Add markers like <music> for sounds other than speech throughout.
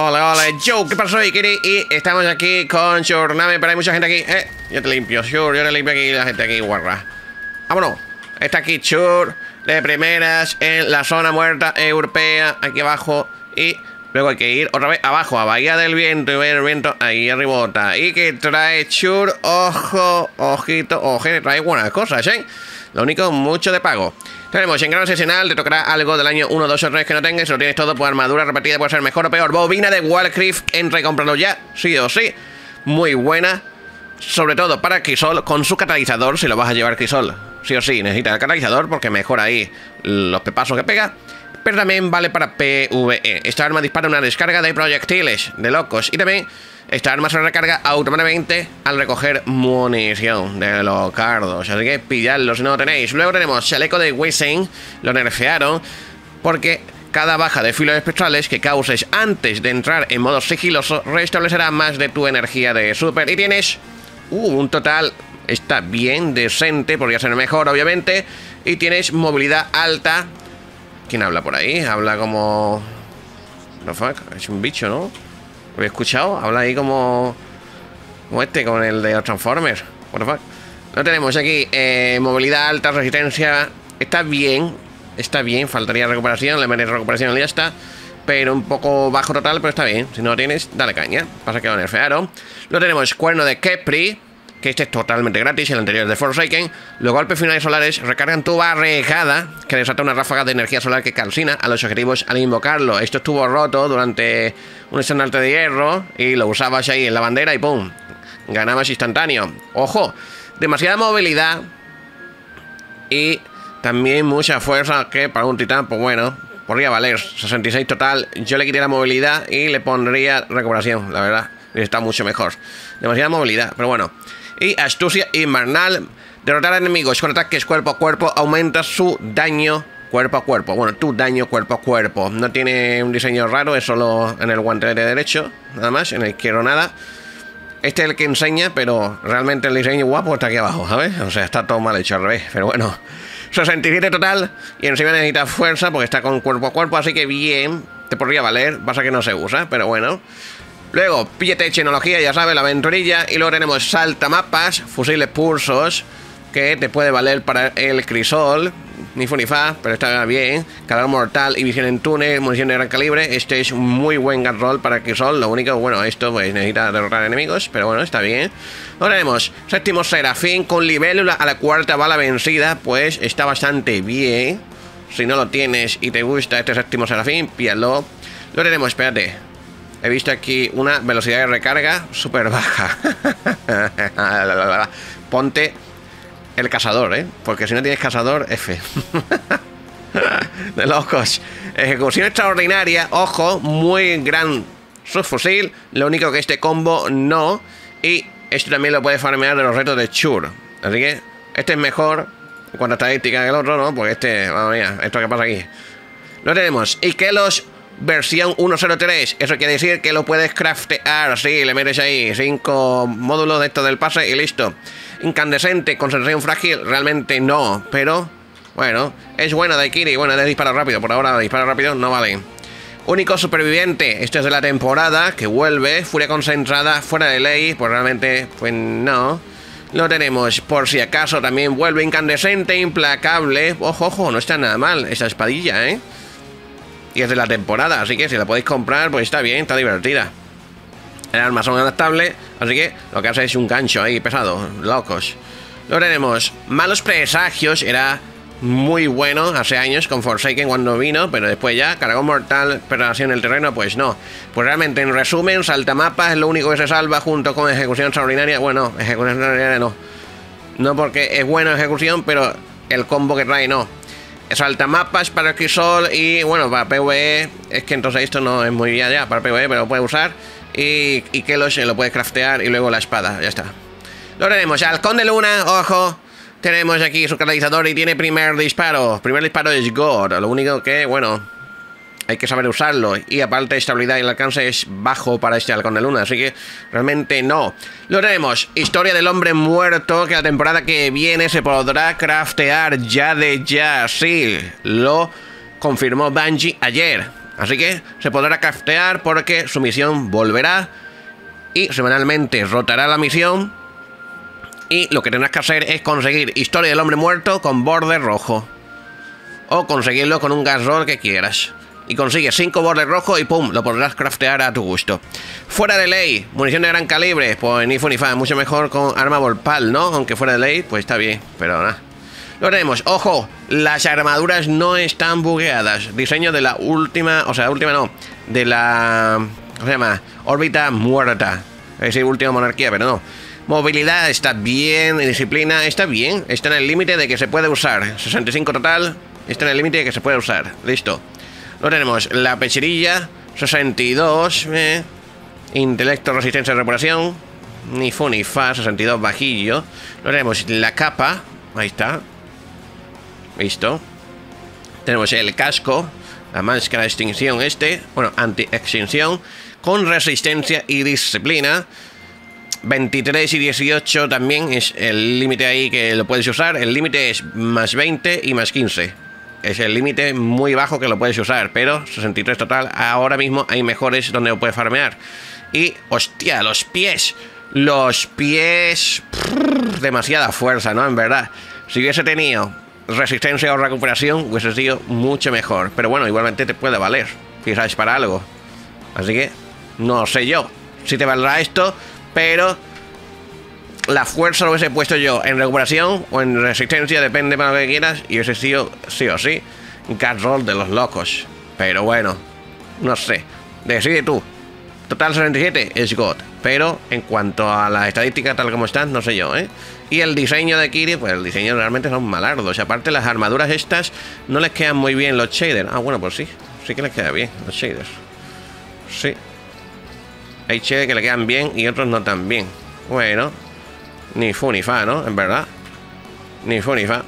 Hola, hola, yo, ¿qué pasó, Ikiri? Y estamos aquí con Shurname, pero hay mucha gente aquí. Eh, yo te limpio, Shur, yo te limpio aquí la gente aquí, guarra. Vámonos. Está aquí Shur, de primeras, en la zona muerta europea, aquí abajo. Y luego hay que ir otra vez abajo, a Bahía del Viento, y ver el viento ahí arribota. Y que trae Shur, ojo, ojito, ojo, trae buenas cosas, ¿eh? Lo único, mucho de pago. Tenemos en grano sesional, te tocará algo del año 1, 2 o 3 que no tengas. Si lo tienes todo, pues armadura repetida puede ser mejor o peor. Bobina de Wallcliff, entra y cómpralo ya, sí o sí. Muy buena. Sobre todo para Crisol con su catalizador, si lo vas a llevar Crisol. Sí o sí, necesita el catalizador porque mejora ahí los pepazos que pega. Pero también vale para PvE. Esta arma dispara una descarga de proyectiles de locos. Y también esta arma se recarga automáticamente al recoger munición de los cardos. Así que pilladlo si no lo tenéis. Luego tenemos chaleco de Wissen. Lo nerfearon porque cada baja de filos espectrales que causes antes de entrar en modo sigiloso restablecerá más de tu energía de super. Y tienes uh, un total, está bien, decente, podría ser mejor obviamente. Y tienes movilidad alta. ¿Quién habla por ahí? Habla como... No fuck, es un bicho, ¿no? ¿Lo he escuchado? Habla ahí como... Como este, con el de los Transformers. What the fuck? Lo tenemos aquí. Eh, movilidad alta, resistencia. Está bien. Está bien. Faltaría recuperación. Le metes recuperación y ya está. Pero un poco bajo total, pero está bien. Si no lo tienes, dale caña. Pasa que lo nerfearon. Lo tenemos cuerno de Kepri que este es totalmente gratis, el anterior es de Forsaken. Los golpes finales solares recargan tu barricada, que desata una ráfaga de energía solar que calcina a los objetivos al invocarlo. Esto estuvo roto durante un estandarte de hierro y lo usabas ahí en la bandera y ¡pum! Ganabas instantáneo. ¡Ojo! Demasiada movilidad y también mucha fuerza que para un titán, pues bueno, podría valer 66 total. Yo le quitaría la movilidad y le pondría recuperación, la verdad. Está mucho mejor. Demasiada movilidad, pero bueno. Y astucia invernal. Derrotar enemigos con ataques cuerpo a cuerpo aumenta su daño cuerpo a cuerpo. Bueno, tu daño cuerpo a cuerpo. No tiene un diseño raro, es solo en el guante de derecho, nada más, en el izquierdo nada. Este es el que enseña, pero realmente el diseño guapo está aquí abajo, ¿sabes? O sea, está todo mal hecho al revés, pero bueno. <laughs> 67 total y encima necesita fuerza porque está con cuerpo a cuerpo, así que bien, te podría valer, pasa que no se usa, pero bueno. Luego, píllete tecnología, ya sabes, la aventurilla. Y luego tenemos saltamapas, fusiles pulsos, que te puede valer para el crisol. Ni fu ni fa, pero está bien. Cargador mortal y visión en túnel, munición de gran calibre. Este es un muy buen gun roll para crisol. Lo único, bueno, esto pues necesita derrotar enemigos, pero bueno, está bien. Ahora tenemos séptimo serafín con libélula a la cuarta bala vencida. Pues está bastante bien. Si no lo tienes y te gusta este séptimo serafín, píllalo. Lo tenemos, espérate. He visto aquí una velocidad de recarga súper baja. <laughs> Ponte el cazador, ¿eh? Porque si no tienes cazador, F. <laughs> de locos. Ejecución extraordinaria. Ojo, muy gran subfusil. Lo único que este combo no. Y esto también lo puedes farmear de los retos de Chur. Así que este es mejor en cuanto a estadística que el otro, ¿no? Porque este, vamos mía, esto que pasa aquí. Lo tenemos. Y que los versión 1.03. Eso quiere decir que lo puedes craftear. Sí, le metes ahí cinco módulos de esto del pase y listo. Incandescente, concentración frágil, realmente no. Pero, bueno, es buena de Kiri. Bueno, de disparo rápido. Por ahora, disparo rápido no vale. Único superviviente. Esto es de la temporada que vuelve. Furia concentrada, fuera de ley. Pues realmente, pues no. Lo tenemos, por si acaso también vuelve incandescente, implacable. Ojo, ojo, no está nada mal esa espadilla, ¿eh? Y es de la temporada, así que si la podéis comprar, pues está bien, está divertida. El arma son adaptables, así que lo que hace es un gancho ahí pesado, locos. Lo tenemos, malos presagios, era muy bueno hace años con Forsaken cuando vino, pero después ya, cargó mortal, pero así en el terreno, pues no. Pues realmente, en resumen, saltamapa es lo único que se salva junto con ejecución extraordinaria. Bueno, ejecución extraordinaria no. No porque es buena ejecución, pero el combo que trae no mapas para Crisol y bueno, para PvE es que entonces esto no es muy bien ya para PvE, pero lo puede usar y, y lo, lo puede craftear y luego la espada, ya está. Lo tenemos, Halcón de Luna, ojo, tenemos aquí su catalizador y tiene primer disparo. Primer disparo es God, lo único que, bueno, hay que saber usarlo. Y aparte, estabilidad y el alcance es bajo para este halcón de luna, así que realmente no. Lo tenemos. Historia del hombre muerto, que la temporada que viene se podrá craftear ya de ya. Sí, lo confirmó Bungie ayer. Así que se podrá craftear porque su misión volverá y semanalmente rotará la misión. Y lo que tendrás que hacer es conseguir Historia del Hombre Muerto con borde rojo. O conseguirlo con un gas roll que quieras. Y consigues 5 bordes rojos y pum, lo podrás craftear a tu gusto. Fuera de ley, munición de gran calibre, pues ni fu ni fa, mucho mejor con arma volpal, ¿no? Aunque fuera de ley, pues está bien, pero nada. Lo tenemos, ojo, las armaduras no están bugueadas. Diseño de la última, o sea, última no, de la... ¿Cómo se llama? Órbita muerta. Es decir, última monarquía, pero no. Movilidad está bien, disciplina está bien, está en el límite de que se puede usar. 65 total, está en el límite de que se puede usar. Listo. Lo tenemos la pechirilla, 62, eh. intelecto, resistencia, reparación, ni fu ni fa, 62 bajillo. Lo tenemos la capa, ahí está. Listo. Tenemos el casco, la máscara de extinción este, bueno, anti-extinción, con resistencia y disciplina. 23 y 18 también es el límite ahí que lo puedes usar. El límite es más 20 y más 15 es el límite muy bajo que lo puedes usar, pero 63 total, ahora mismo hay mejores donde lo puedes farmear. Y, hostia, los pies. Los pies... demasiada fuerza, ¿no? En verdad. Si hubiese tenido resistencia o recuperación, hubiese sido mucho mejor. Pero bueno, igualmente te puede valer, sabes para algo. Así que, no sé yo si te valdrá esto, pero la fuerza lo hubiese puesto yo en recuperación o en resistencia, depende para lo que quieras, y hubiese sido sí o sí gas roll de los locos. Pero bueno, no sé. Decide tú. Total 67 es God. Pero en cuanto a la estadística tal como están, no sé yo, ¿eh? Y el diseño de Kiri, pues el diseño realmente son malardos. Aparte las armaduras estas no les quedan muy bien los shaders. Ah, bueno, pues sí. Sí que les queda bien los shaders. Sí. Hay shaders que le quedan bien y otros no tan bien. Bueno, ni fu fa, ¿no? En verdad. Ni fu fa.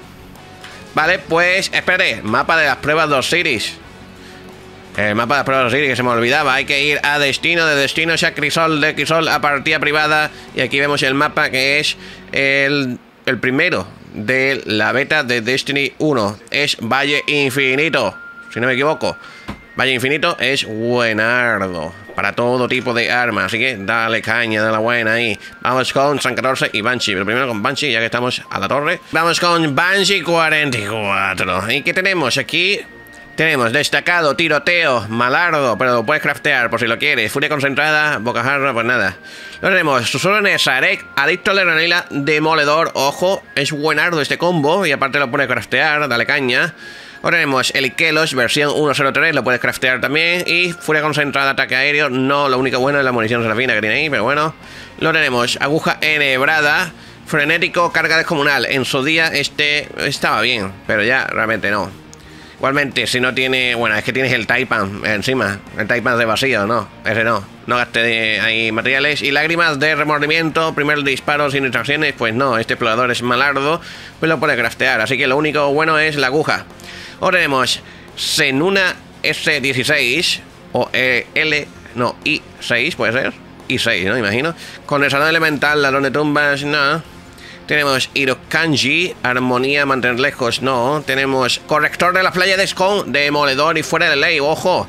Vale, pues, espere. Mapa de las pruebas de Osiris. El mapa de las pruebas de Osiris, que se me olvidaba. Hay que ir a destino, de destino a Crisol, de Crisol a partida privada. Y aquí vemos el mapa que es el, el primero de la beta de Destiny 1. Es Valle Infinito, si no me equivoco. Valle Infinito es buenardo para todo tipo de armas. Así que dale caña, de la buena ahí. Vamos con San 14 y Banshee. Pero primero con Banshee, ya que estamos a la torre. Vamos con Banshee 44. ¿Y qué tenemos aquí? Tenemos destacado, tiroteo, malardo, pero lo puedes craftear por si lo quieres. Furia concentrada, bocajarra, pues nada. Lo tenemos, Susurro Sarek, adicto a la granila, demoledor. Ojo, es buenardo este combo y aparte lo puedes craftear, dale caña. Ahora tenemos el Kelos versión 1.03, lo puedes craftear también. Y Furia concentrada, ataque aéreo. No, lo único bueno es la munición serafina que tiene ahí, pero bueno. Lo tenemos, aguja enhebrada. Frenético, carga descomunal. En su día este estaba bien, pero ya realmente no. Igualmente, si no tiene... Bueno, es que tienes el Taipan encima. El Taipan de vacío, no. Ese no. No gaste ahí materiales. Y lágrimas de remordimiento. Primer disparo sin instrucciones. Pues no, este explorador es malardo. Pues lo puede craftear. Así que lo único bueno es la aguja. Ahora tenemos Senuna S16 o e L, no, I6 puede ser. I6, ¿no? Imagino. Con el salón elemental, ladrón de tumbas, no. Tenemos Irokanji, armonía, mantener lejos, no. Tenemos corrector de la playa de Skon, demoledor y fuera de ley, ojo.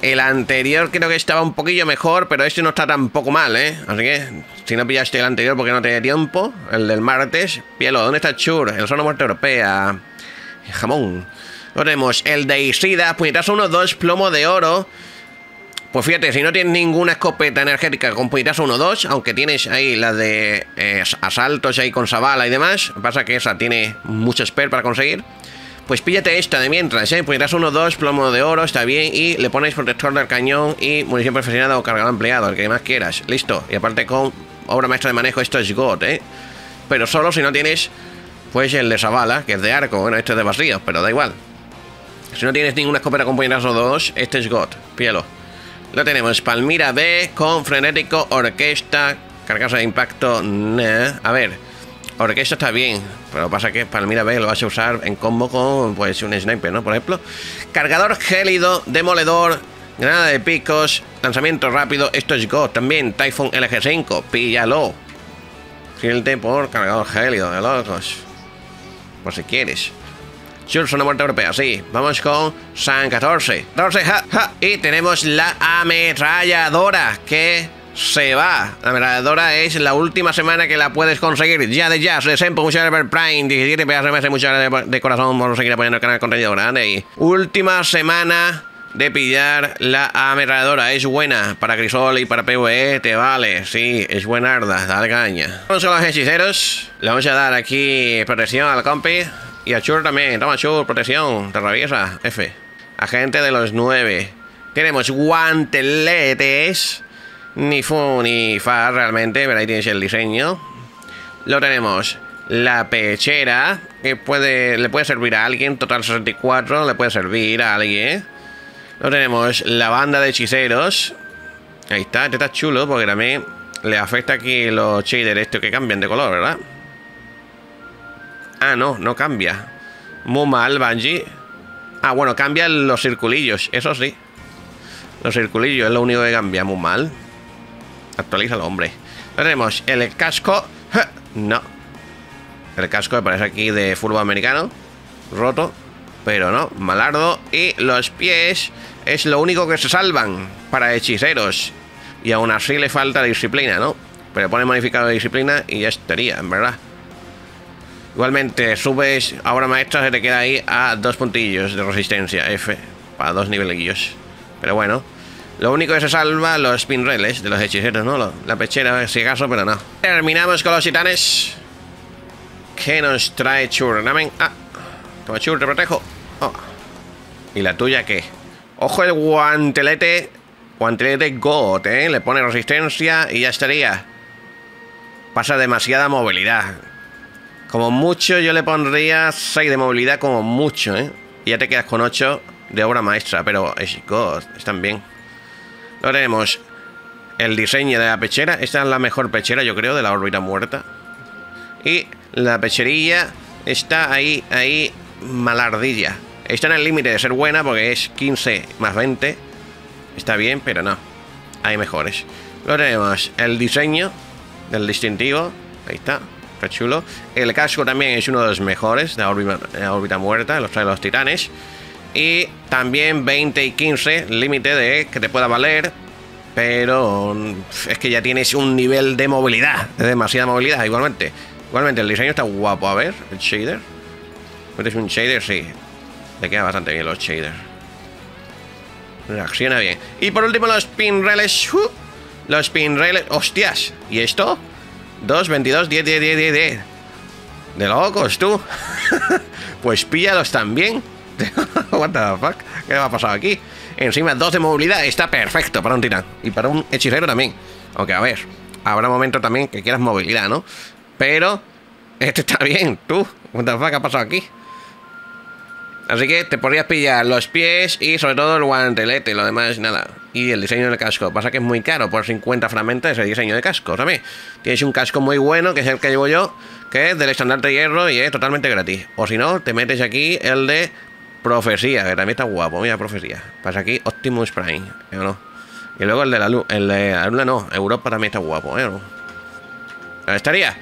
El anterior creo que estaba un poquillo mejor, pero este no está tampoco mal, ¿eh? Así que, si no pillaste el anterior porque no tenía tiempo, el del martes, pielo, ¿dónde está Chur? El zona muerte europea. Jamón. Tenemos el de Isida, puñetazo 1, 2, plomo de oro. Pues fíjate, si no tienes ninguna escopeta energética con puñetazo 1, 2, aunque tienes ahí la de eh, asaltos ahí con Sabala y demás, pasa que esa tiene mucho spare para conseguir. Pues píllate esta de mientras, ¿eh? Puñetazo 1, 2, plomo de oro, está bien. Y le pones protector del cañón y munición profesional o cargador ampliado, el que más quieras. Listo. Y aparte con obra maestra de manejo, esto es God, ¿eh? Pero solo si no tienes, pues el de Sabala, que es de arco. Bueno, este es de vacío, pero da igual. Si no tienes ninguna escopeta con puñetazo 2, este es God. Pielo. Lo tenemos. Palmira B con frenético, orquesta, carcasa de impacto. A ver, orquesta está bien, pero pasa que Palmira B lo vas a usar en combo con pues un sniper, ¿no? Por ejemplo. Cargador gélido, demoledor, granada de picos, lanzamiento rápido. Esto es God. También Typhoon LG5, píllalo. Filte por cargador gélido, de locos. Por si quieres. Sur, zona muerte europea, sí. Vamos con San 14. 14, ja, ja. Y tenemos la ametralladora que se va. La ametralladora es la última semana que la puedes conseguir. Ya de jazz, de Sempo, muchas gracias Prime, 17 pedazos de muchas gracias de corazón por seguir apoyando el canal de contenido grande. Y última semana de pillar la ametralladora. Es buena para Crisol y para PvE, te vale. Sí, es buenarda, dale caña. Vamos con los hechiceros. Le vamos a dar aquí protección al compi. Y a Chur también. Toma Chur, protección. Te reviesa. F. Agente de los nueve. Tenemos guanteletes. Ni fu ni fa realmente, pero ahí tienes el diseño. Lo tenemos la pechera, que puede, le puede servir a alguien, total 64, le puede servir a alguien. Lo tenemos la banda de hechiceros. Ahí está, este está chulo porque también le afecta aquí los shaders estos que cambian de color, ¿verdad? Ah, no, no cambia. Muy mal, Bungie. Ah, bueno, cambian los circulillos, eso sí. Los circulillos es lo único que cambia, muy mal. Actualízalo, hombre. Tenemos el casco. No. El casco me parece aquí de fútbol americano. Roto. Pero no, malardo. Y los pies es lo único que se salvan para hechiceros. Y aún así le falta disciplina, ¿no? Pero pone modificado de disciplina y ya estaría, en verdad. Igualmente, subes ahora maestra, se te queda ahí a dos puntillos de resistencia, F, para dos nivelillos. Pero bueno, lo único que se salva, los pinreles de los hechiceros, ¿no? La pechera, si acaso, pero no. Terminamos con los titanes. ¿Qué nos trae Churnamen? Ah, toma Chur, te protejo. Oh. ¿Y la tuya qué? Ojo el guantelete. Guantelete God, ¿eh? Le pone resistencia y ya estaría. Pasa demasiada movilidad. Como mucho yo le pondría 6 de movilidad como mucho, ¿eh? Y ya te quedas con 8 de obra maestra, pero es God, están bien. Luego tenemos el diseño de la pechera. Esta es la mejor pechera, yo creo, de la órbita muerta. Y la pecherilla está ahí, ahí, malardilla. Está en el límite de ser buena porque es 15 más 20. Está bien, pero no. Hay mejores. Luego tenemos el diseño del distintivo. Ahí está chulo. El casco también es uno de los mejores de la órbita, muerta, los trae los titanes. Y también 20 y 15, límite de que te pueda valer. Pero es que ya tienes un nivel de movilidad, de demasiada movilidad, igualmente. Igualmente, el diseño está guapo. A ver, el shader. ¿Es un shader? Sí. Le queda bastante bien los shaders. Reacciona bien. Y por último, los pinreles. Uh, los pinreles. ¡Hostias! ¿Y esto? 2, 22, 10, 10, 10, 10, 10. De locos, tú. <laughs> pues píllalos también. <laughs> What the fuck? ¿Qué ha pasado aquí? Encima 2 de movilidad está perfecto para un titán. Y para un hechicero también. Aunque a ver, habrá momentos también que quieras movilidad, ¿no? Pero este está bien, tú. What the fuck ¿qué ha pasado aquí? Así que te podrías pillar los pies y sobre todo el guantelete, lo demás nada. Y el diseño del casco. Pasa que es muy caro, por 50 fragmentos ese diseño de casco también. Tienes un casco muy bueno, que es el que llevo yo, que es del estandarte de hierro y es totalmente gratis. O si no, te metes aquí el de profecía, que también está guapo, mira, profecía. Pasa aquí Optimus Prime, ¿eh no? Y luego el de la luz, el de la luna no, Europa también está guapo, ¿eh no? Estaría.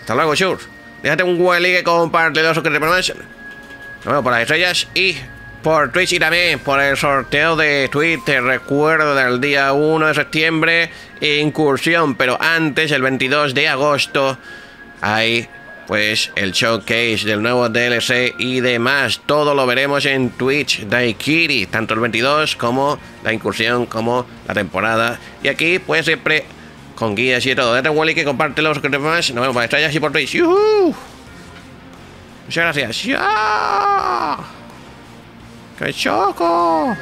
Hasta luego, Shure. Déjate un huele que comparte los que te bueno, por las estrellas y por Twitch y también por el sorteo de Twitter. Recuerdo del día 1 de septiembre, incursión, pero antes, el 22 de agosto, hay pues el showcase del nuevo DLC y demás. Todo lo veremos en Twitch Daikiri, tanto el 22 como la incursión, como la temporada. Y aquí, pues siempre con guías y todo. Date un Wally que comparte los que más. Nos vemos por estrellas y por Twitch. Muchas gracias. ¡Ya! ¡Qué choco!